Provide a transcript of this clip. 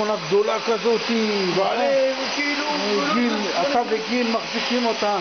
מכונה גדולה כזאת, ועלה, כאילו... אה, גיל, לא- אתה וגיל מחזיקים אותה.